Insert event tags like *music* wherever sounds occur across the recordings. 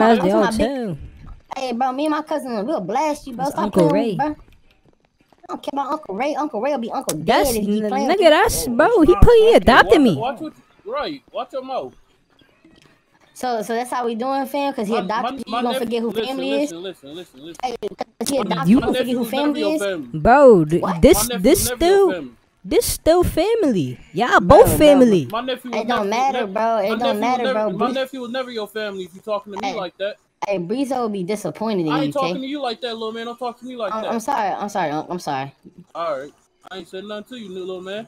That's That's yo my big- too. Hey, bro, me and my cousin, we'll blast you, bro. That's Stop Uncle playing Ray. bro. I don't care about Uncle Ray. Uncle Ray will be Uncle That's Dead if he n- playing with nigga. you. That's bro. He put he adopted me. Watch what, right. Watch your mouth. So, so that's how we doing, fam? Because he My- adopted my- you. You my gonna forget who listen, family listen, is? Listen, listen, listen. Hey, because he adopted You- you. My gonna forget who family is? family. Bro, What? this My nephew this was never your still family. this still family. Y'all both bro, family. My nephew It was don't matter, never- bro. It my don't nephew was matter, never- bro. My Bruce- nephew was never your family if you talking to me Hey. like that. Hey, Breezo will be disappointed in I you, ain't talking okay? to you like that, little man. Don't talk to me like I'm, that. I'm sorry. I'm sorry. Unc, I'm sorry. All right. I ain't said nothing to you, new little man.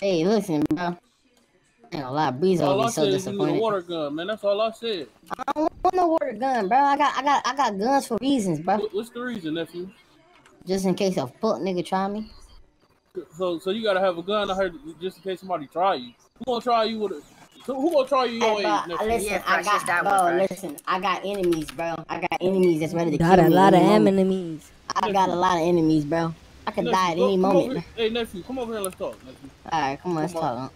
Hey, listen, bro. I ain't gonna lie. Breezo All will I be so said is you need a disappointed. water gun, man. That's all I said. I don't want no water gun, bro. I got, I got, I got guns for reasons, bro. What's the reason, nephew? Just in case a fuck nigga try me. So, so you gotta have a gun. I heard just in case somebody try you. Who gonna try you with a? So who gonna try you your Hey, age, bro, listen, Yeah, I fresh as that got, one, bro, listen, I got enemies, bro. I got enemies that's ready to Got kill a lot of moment. enemies. I got a lot of enemies, bro. I could Nephew, die at go- any moment. here- Hey, nephew, come over here let's talk, nephew. All right, come on, let's Come talk.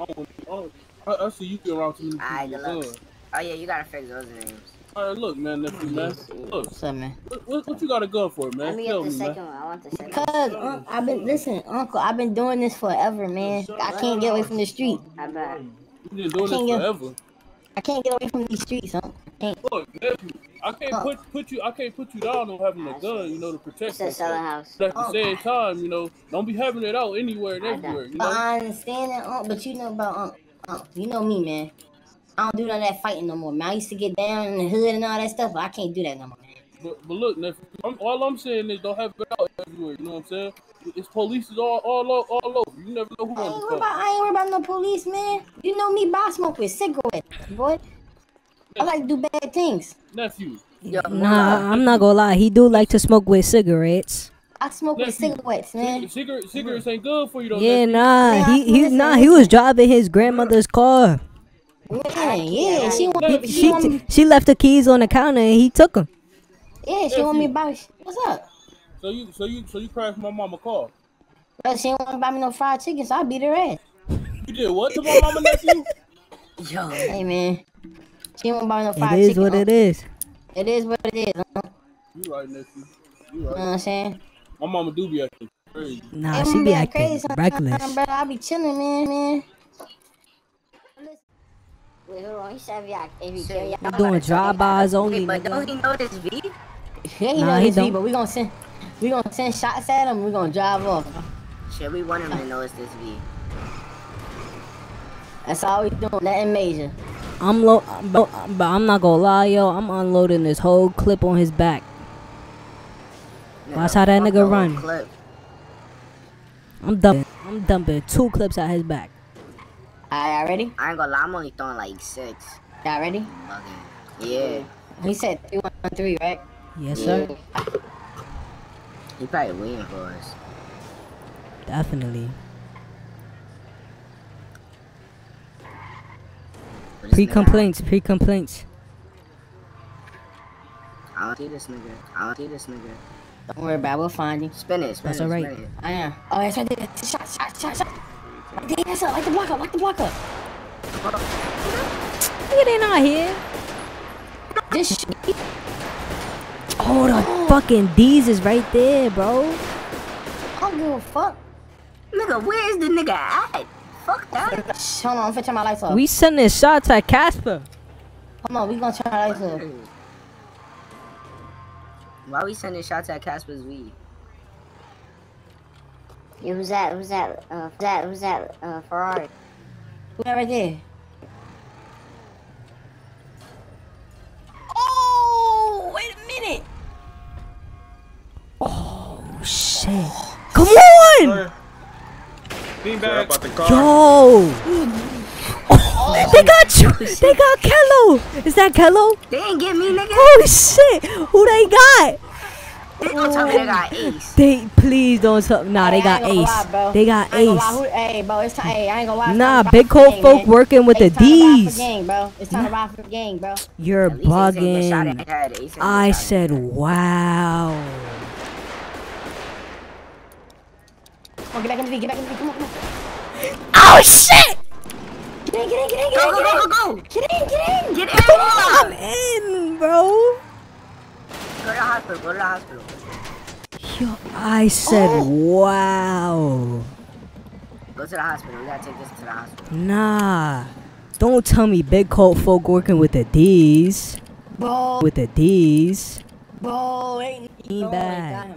on. Unc. I, I, don't, I, I see you get around too many Alright, people. good luck. Oh yeah, you gotta fix those names. All right, look, man, nephew, man. Mm-hmm. Look, What's up, man? what, what, what you got a gun for, man? Let me Tell get the me, man. second one. I want the second one. Cause I've been listen, Uncle. I've been doing this forever, man. I can't get away from the street. I bet. You been doing can't this get- forever. I can't get away from these streets, huh? I can't. Look, nephew, I can't put put you. I can't put you down on having a gun, you know, to protect It's a yourself. house. But at the Oh. same time, you know, don't be having it out anywhere and I everywhere. You But know, I understand that, Unc. But you know about Unc. Unc. You know me, man. I don't do none of that fighting no more, man. I used to get down in the hood and all that stuff, but I can't do that no more, man. but, but look, nephew, I'm, all I'm saying is don't have it out everywhere. You know what I'm saying? It's police is all all o- all over. You never know who I ain't gonna worried about, I ain't worried about no police, man. You know me, I smoke with cigarettes, boy. I like to do bad things. Nephew, Yo, Nah, I'm not gonna lie. He do like to smoke with cigarettes. I smoke with cigarettes, man. Cigarettes, cigarettes ain't good for you though. Yeah, nephew. nah. Yeah, He he listen, nah. He was driving his grandmother's car. Yeah, yeah. She want me. She She want me. she left the keys on the counter and he took them. Yeah, she want me to buy. What's up? So you so you so you crashed my mama car. Well, she didn't want to buy me no fried chicken, so I beat her ass. You did what to my mama nephew? *laughs* Yo, Hey, man. She didn't want to buy me no It fried is chicken. what huh? it is. It is what it is. Huh? You right, nephew. You You know right. what I'm saying? My mama do be acting crazy. Nah, It she won't be that acting sometimes, reckless. Bro, I be chilling, man, man. We doing drive-bys only, Wait, but nigga. don't he know this V? Yeah, he Nah, know he his beat, don't. but we gonna send, we gonna send shots at him. We gonna drive off. Shit, we want him to know it's this V. That's all we doing. Nothing major. I'm low, but, but I'm not gonna lie, yo. I'm unloading this whole clip on his back. Nigga, Watch how that nigga run. Clip. I'm dumping. I'm dumping two clips at his back. Alright, y'all ready? I ain't gonna lie, I'm only throwing like six. Y'all ready? Yeah. He said three one three, right? Yes, sir. He probably waiting for us. Definitely. Pre-complaints, Pre complaints. I don't see this nigga. I don't see this nigga. Don't worry about it. We'll find you. Spin it, spin That's it, alright. spin it. I am. Oh, that's right there. Shot, shot, shot, shot. Right there, that's up. Like the block up. Like the block up. Nigga, they not here. This shit. Oh, the fucking D's is right there, bro. I don't give a fuck. Nigga, where's the nigga at? Fuck that. Shh, Hold on, I'm finna turn my lights off. We sending shots at Casper. Hold on, we gonna turn our lights off. Why we sending shots at Casper's weed? Yeah, who's that? Who's that? Uh, who's that? Who's that? Uh, Ferrari. Who that right there? Oh, wait a minute. Oh shit. Come on! Beanbag. about the car. Yo! they got you! They got Kello! Is that Kello? They ain't get me, nigga. Holy shit! Who they got? They don't tell me they got ace. They please don't tell. Nah, they Hey, I got lie, Ace. bro. They got I ain't gonna Ace. Hey, bro, it's time. Hey, I ain't gonna lie. Nah, big coat folk man. working with Hey, the it's time to ride for D's. gang, bro. It's time to ride for the gang, bro. You're At least Ace ain't get shot bugging. in the head. Ace ain't get I said, wow. Come on, get back in the V. Get back in the V. Come on, come on. Oh shit! Get in, get in, get in, get in, go, get go, in. go, go. Get in, get in. Get in. I'm in, bro. Hospital. Go to the hospital. Yo, I said wow. Go to the hospital. We gotta take this to the hospital. Nah. Don't tell me big coat folk working with the D's. Bro, With the D's. bro, ain't He bad.